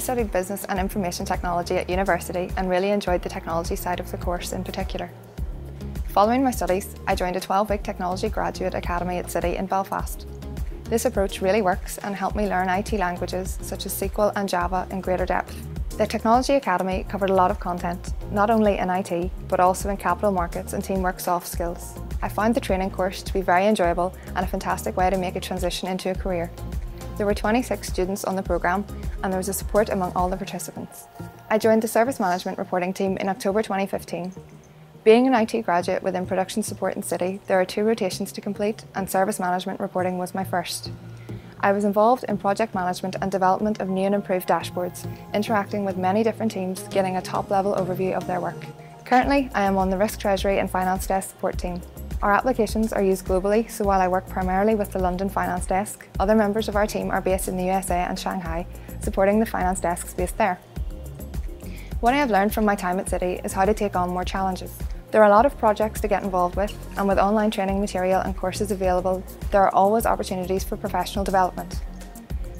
studied Business and Information Technology at university and really enjoyed the technology side of the course in particular. Following my studies, I joined a 12-week Technology Graduate Academy at Citi in Belfast. This approach really works and helped me learn IT languages such as SQL and Java in greater depth. The Technology Academy covered a lot of content, not only in IT, but also in capital markets and teamwork soft skills. I found the training course to be very enjoyable and a fantastic way to make a transition into a career. There were 26 students on the programme and there was a support among all the participants. I joined the Service Management Reporting team in October 2015 being an IT graduate within production support in Citi, there are two rotations to complete and service management reporting was my first. I was involved in project management and development of new and improved dashboards, interacting with many different teams, getting a top level overview of their work. Currently, I am on the Risk Treasury and Finance Desk support team. Our applications are used globally, so while I work primarily with the London Finance Desk, other members of our team are based in the USA and Shanghai, supporting the finance desks based there. What I have learned from my time at Citi is how to take on more challenges. There are a lot of projects to get involved with, and with online training material and courses available, there are always opportunities for professional development.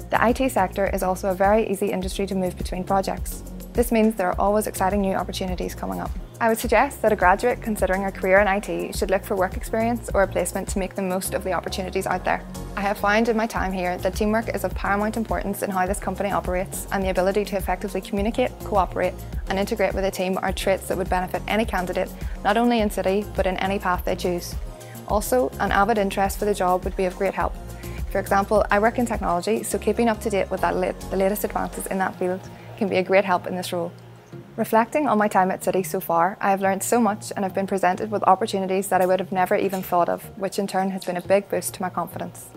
The IT sector is also a very easy industry to move between projects. This means there are always exciting new opportunities coming up. I would suggest that a graduate considering a career in IT should look for work experience or a placement to make the most of the opportunities out there. I have found in my time here that teamwork is of paramount importance in how this company operates and the ability to effectively communicate, cooperate and integrate with a team are traits that would benefit any candidate, not only in Citi but in any path they choose. Also, an avid interest for the job would be of great help. For example, I work in technology, so keeping up to date with late, the latest advances in that field can be a great help in this role. Reflecting on my time at Citi so far, I have learned so much and have been presented with opportunities that I would have never even thought of, which in turn has been a big boost to my confidence.